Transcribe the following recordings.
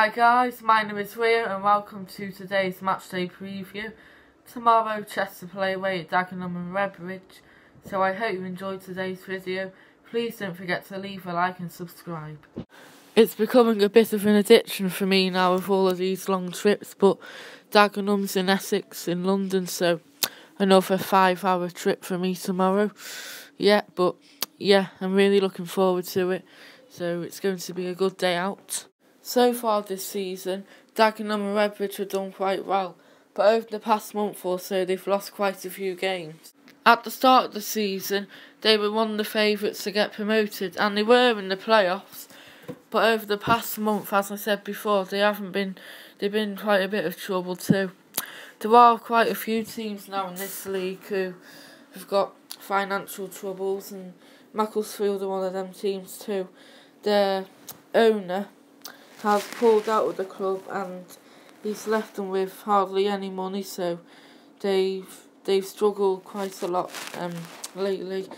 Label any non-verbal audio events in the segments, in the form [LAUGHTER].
Hi guys, my name is Rio and welcome to today's matchday preview. Tomorrow Chester play away at Dagenham and Redbridge, so I hope you enjoyed today's video. Please don't forget to leave a like and subscribe. It's becoming a bit of an addiction for me now with all of these long trips, but Dagenham's in Essex in London, so another five hour trip for me tomorrow. Yeah, but yeah, I'm really looking forward to it. So it's going to be a good day out. So far this season, Dagenham and Redbridge have done quite well, but over the past month or so they've lost quite a few games. At the start of the season, they were one of the favourites to get promoted, and they were in the playoffs. But over the past month, as I said before, they haven't been. They've been quite a bit of trouble too. There are quite a few teams now in this league who have got financial troubles, and Macclesfield are one of them teams too. Their owner has pulled out of the club and he's left them with hardly any money, so they've they've struggled quite a lot um lately.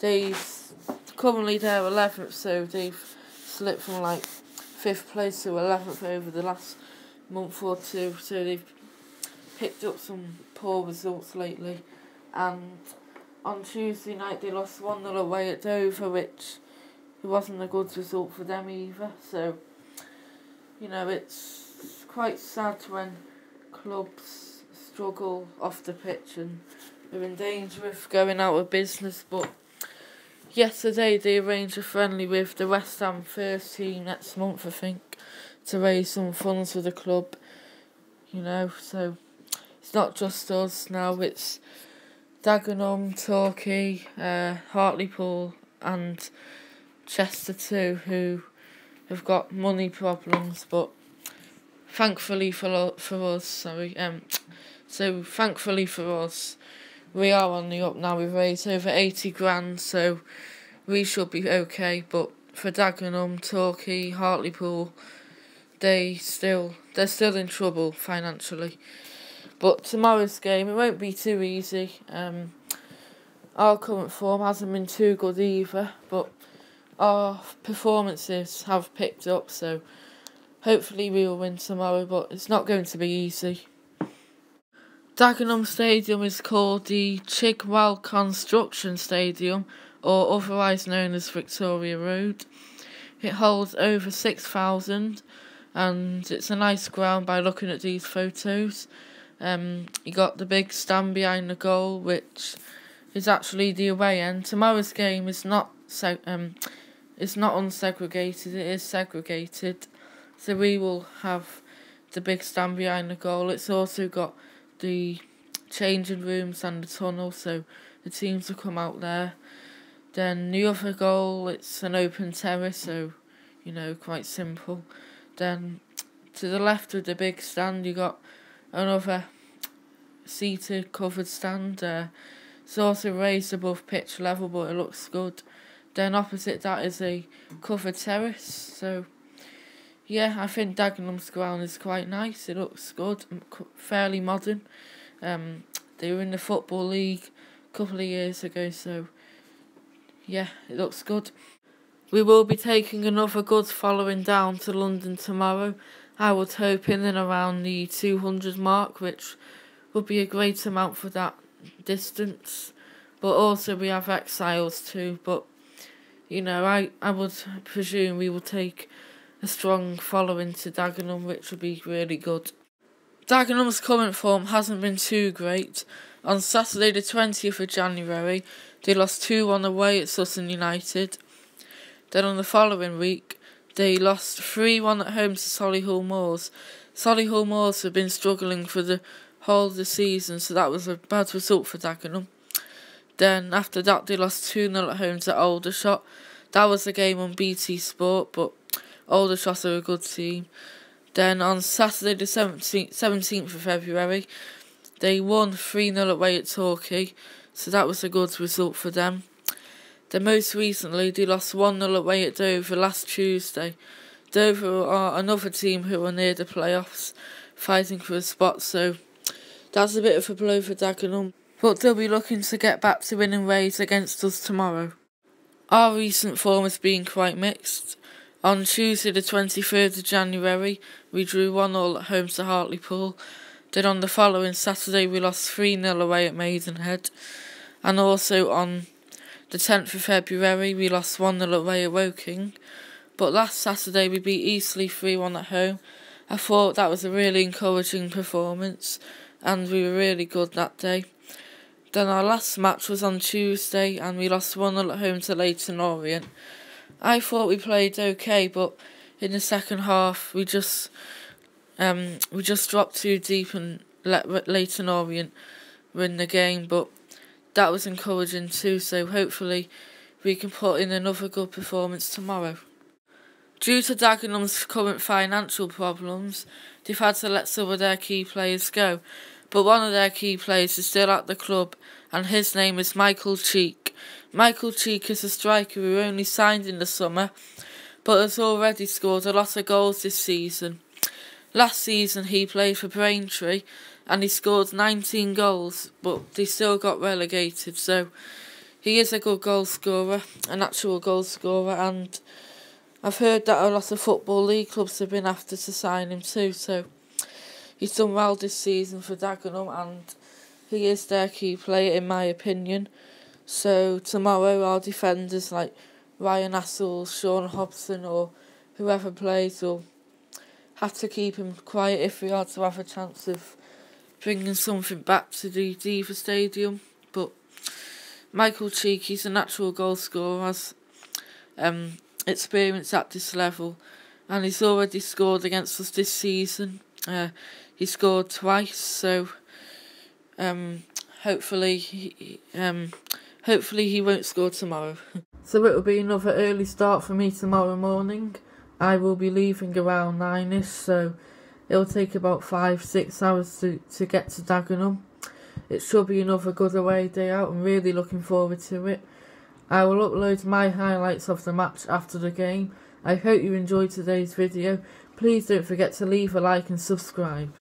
They've currently they're eleventh, so they've slipped from like fifth place to eleventh over the last month or two. So they've picked up some poor results lately, and on Tuesday night they lost one 0 away at Dover, which it wasn't a good result for them either. So you know it's quite sad when clubs struggle off the pitch and they're in danger of going out of business. But yesterday they arranged a friendly with the West Ham first team next month, I think, to raise some funds for the club. You know, so it's not just us now. It's Dagenham, Torquay, uh, Hartlepool, and Chester too, who have got money problems, but thankfully for for us, sorry, um, so thankfully for us, we are on the up now. We've raised over eighty grand, so we should be okay. But for Dagenham, Torquay, Hartlepool, they still they're still in trouble financially. But tomorrow's game it won't be too easy. Um, our current form hasn't been too good either, but our performances have picked up, so hopefully we will win tomorrow, but it's not going to be easy. Dagenham Stadium is called the Chigwell Construction Stadium, or otherwise known as Victoria Road. It holds over 6,000 and it's a nice ground by looking at these photos. Um, you got the big stand behind the goal, which is actually the away end. Tomorrow's game is not so um, it's not unsegregated, it is segregated. So we will have the big stand behind the goal. It's also got the changing rooms and the tunnel, so the teams will come out there. Then the other goal, it's an open terrace, so you know, quite simple. Then to the left of the big stand, you got another seated covered stand. Uh, it's also raised above pitch level, but it looks good. Then opposite that is a covered terrace. So, yeah, I think Dagenham's ground is quite nice. It looks good, fairly modern. Um, they were in the Football League a couple of years ago, so yeah, it looks good. We will be taking another goods following down to London tomorrow. I would hope in and around the 200 mark, which would be a great amount for that distance. But also we have exiles too, but you know, I, I would presume we will take a strong following to Dagenham, which would be really good. Dagenham's current form hasn't been too great. On Saturday, the 20th of January, they lost 2 1 away at Sutton United. Then on the following week, they lost 3 1 at home to Solihull Moors. Solihull Moors have been struggling for the whole of the season, so that was a bad result for Dagenham. Then after that, they lost 2 0 at home to Aldershot. That was a game on BT Sport, but Aldershot are a good team. Then on Saturday, the 17th, 17th of February, they won 3 0 away at Torquay, so that was a good result for them. Then most recently, they lost 1 0 away at Dover last Tuesday. Dover are another team who are near the playoffs, fighting for a spot, so that's a bit of a blow for Dagenham but they'll be looking to get back to winning ways against us tomorrow. Our recent form has been quite mixed. On Tuesday, the 23rd of January, we drew 1 all at home to Hartlepool. Then on the following Saturday, we lost 3 0 away at Maidenhead. And also on the 10th of February, we lost 1 0 away at Woking. But last Saturday, we beat Eastleigh 3 1 at home. I thought that was a really encouraging performance, and we were really good that day. Then our last match was on Tuesday, and we lost 1 0 at home to Leyton Orient. I thought we played okay, but in the second half we just um, we just dropped too deep and let Leyton Orient win the game. But that was encouraging too. So hopefully we can put in another good performance tomorrow. Due to Dagenham's current financial problems, they've had to let some of their key players go. But one of their key players is still at the club, and his name is Michael Cheek. Michael Cheek is a striker who only signed in the summer, but has already scored a lot of goals this season. Last season he played for Braintree and he scored 19 goals, but they still got relegated. So he is a good goal scorer, an actual goal scorer, and I've heard that a lot of football league clubs have been after to sign him too. So he's done well this season for Dagenham, and he is their key player in my opinion. So tomorrow our defenders like Ryan Astles, Sean Hobson or whoever plays will have to keep him quiet if we are to have a chance of bringing something back to the Deva Stadium. But Michael Cheek's a natural goal scorer, has um, experience at this level, and he's already scored against us this season. Uh, he scored twice, so um, hopefully he, um, Hopefully he won't score tomorrow. [LAUGHS] so it will be another early start for me tomorrow morning. I will be leaving around nine-ish, so it'll take about five, six hours to, to get to Dagenham. It should be another good away day out. I'm really looking forward to it. I will upload my highlights of the match after the game. I hope you enjoyed today's video. Please don't forget to leave a like and subscribe.